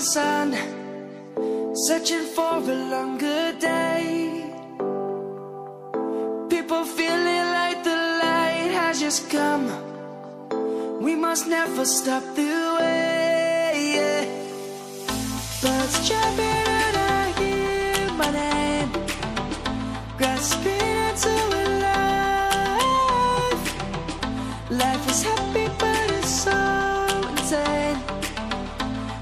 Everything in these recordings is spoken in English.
sun, searching for a longer day. People feeling like the light has just come. We must never stop the way. Yeah. Birds chirping and I hear my name, grasping into life. Life is happy, but it's so insane.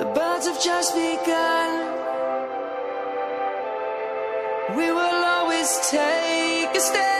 The birds have just begun. We will always take a stand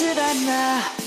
Alone, Savannah.